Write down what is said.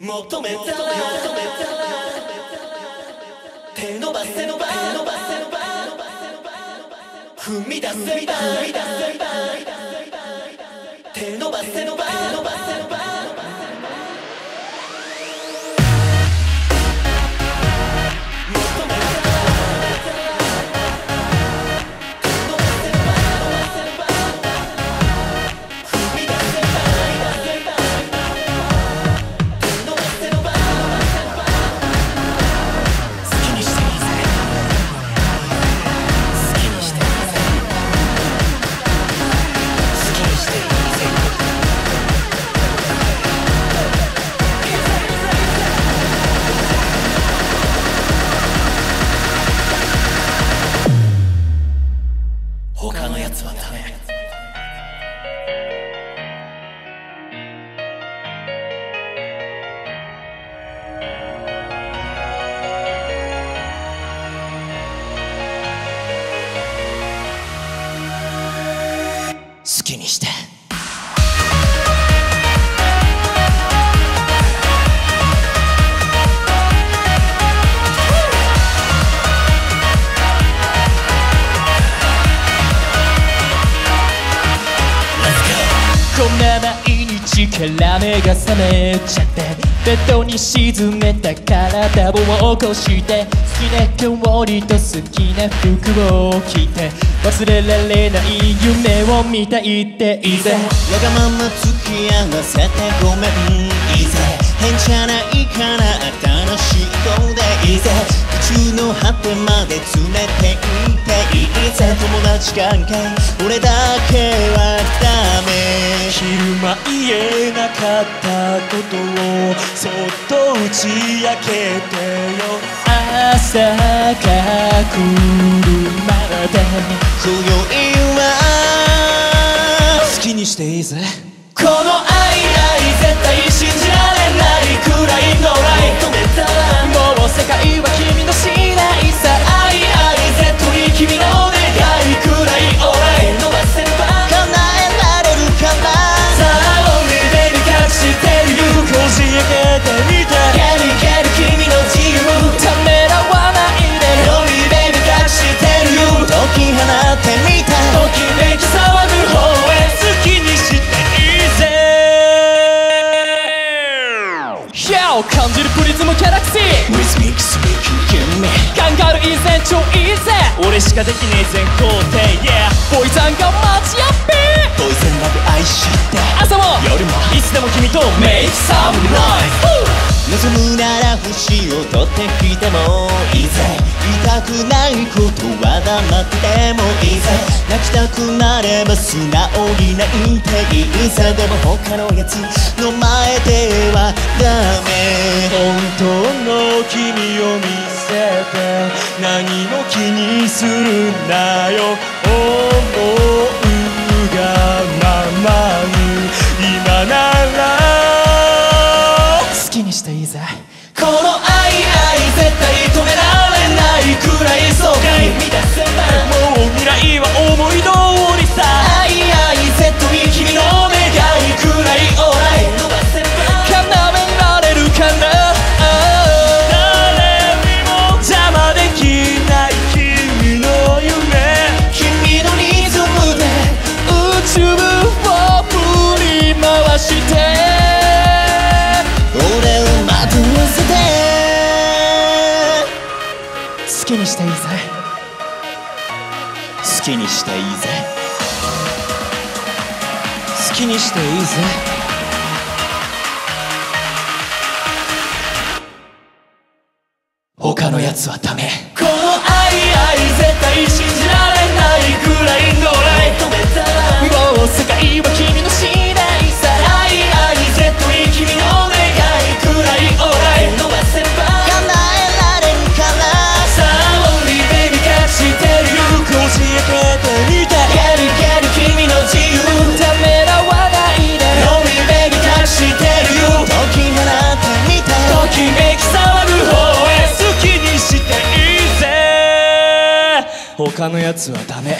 求めた手伸ばせ伸ばせ伸ばせ伸ばせ踏み出せ踏み出せから目が覚めちゃってベッドに沈めた体を起こして好きな料理と好きな服を着て忘れられない夢を見たいっていいぜ。わがまま付き合わせてごめんいいぜ。変じゃないから新しい子でいいぜ。宇宙の果てまで連れて行っていいぜ友達関係俺だけはダメ昼間言えなかったことをそっと打ち明けてよ朝が来るまで今宵は好きにしていいぜこの愛愛絶対信じられないくらいのライトめたらもう世界は君の次第さ愛愛絶対君の Yeah 感じるプリズムギャラクシー。We speak speak give me カンガルー以前超いいぜ俺しかできねえ全工程 Yeah ボーイさんが待ち合ってボイスラブ愛して。朝も夜もいつでも君と Make some noise 望むなら星を取ってきてもいいぜ言いたくないことは黙ってもいいぜ泣きたくなれば素直に泣いていいぜでも他のやつの前ではダメ本当の君を見せて何も気にするなよ思好きにしていいぜ。好きにしていいぜ。好きにしていいぜ。他のやつはダメこの愛愛絶対信じ他のやつはダメ。